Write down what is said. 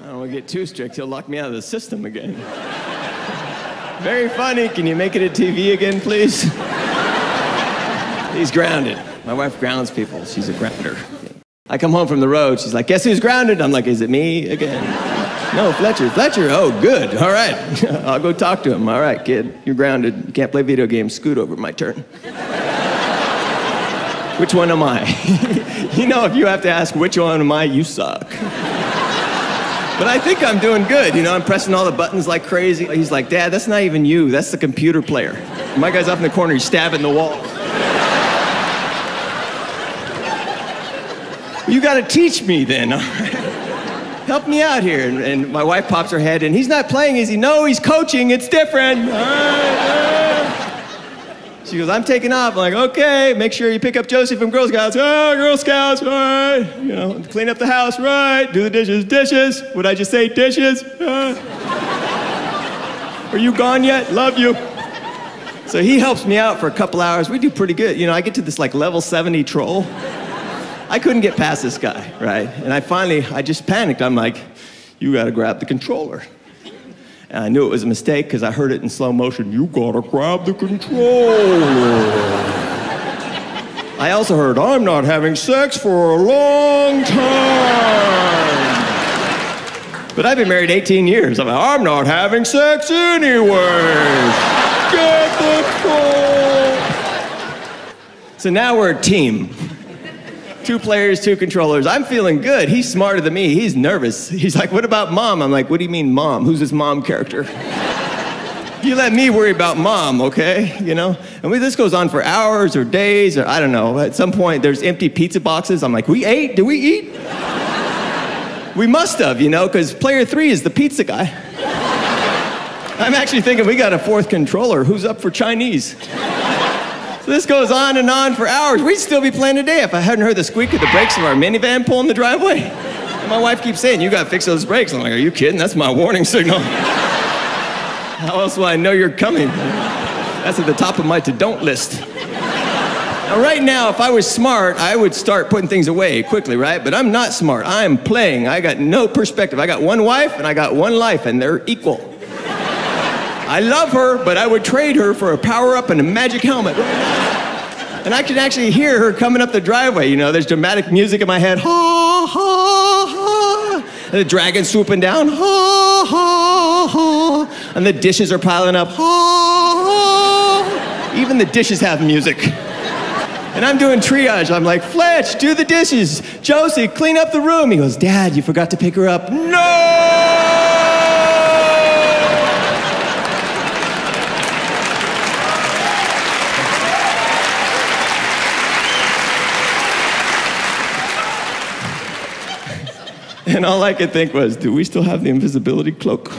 I don't want to get too strict. He'll lock me out of the system again. Very funny. Can you make it a TV again, please? He's grounded. My wife grounds people. She's a grounder. I come home from the road. She's like, guess who's grounded? I'm like, is it me again? No, Fletcher. Fletcher, oh, good. All right. I'll go talk to him. All right, kid, you're grounded. You can't play video games. Scoot over. My turn. which one am I? you know, if you have to ask which one am I, you suck. But I think I'm doing good. You know, I'm pressing all the buttons like crazy. He's like, Dad, that's not even you. That's the computer player. My guy's up in the corner. He's stabbing the wall. you got to teach me then. Help me out here. And, and, my wife pops her head, and he's not playing, is he? No, he's coaching. It's different. She goes, I'm taking off. I'm like, okay, make sure you pick up Josie from Girl Scouts. Oh, Girl Scouts, right. You know, clean up the house, right. Do the dishes, dishes. Would I just say dishes? Uh. Are you gone yet? Love you. So he helps me out for a couple hours. We do pretty good. You know, I get to this like level 70 troll. I couldn't get past this guy, right? And I finally, I just panicked. I'm like, you gotta grab the controller. And I knew it was a mistake because I heard it in slow motion. You gotta grab the controller. I also heard, I'm not having sex for a long time. But I've been married 18 years. I'm like, I'm not having sex anyway. Get the control. So now we're a team. Two players, two controllers. I'm feeling good. He's smarter than me. He's nervous. He's like, What about mom? I'm like, What do you mean, mom? Who's this mom character? you let me worry about mom, okay? You know? And we, this goes on for hours or days, or I don't know. At some point, there's empty pizza boxes. I'm like, We ate? Did we eat? we must have, you know, because player three is the pizza guy. I'm actually thinking we got a fourth controller. Who's up for Chinese? So this goes on and on for hours. We'd still be playing today if I hadn't heard the squeak of the brakes of our minivan pulling the driveway. And my wife keeps saying, You gotta fix those brakes. I'm like, Are you kidding? That's my warning signal. How else will I know you're coming? That's at the top of my to don't list. Now, right now, if I was smart, I would start putting things away quickly, right? But I'm not smart. I'm playing. I got no perspective. I got one wife and I got one life, and they're equal. I love her, but I would trade her for a power up and a magic helmet. And I can actually hear her coming up the driveway. You know, there's dramatic music in my head. Ha, ha, ha. And the dragon swooping down. Ha, ha, ha. And the dishes are piling up. Ha, ha. Even the dishes have music. And I'm doing triage. I'm like, Fletch, do the dishes. Josie, clean up the room. He goes, Dad, you forgot to pick her up. No! And all I could think was, do we still have the invisibility cloak?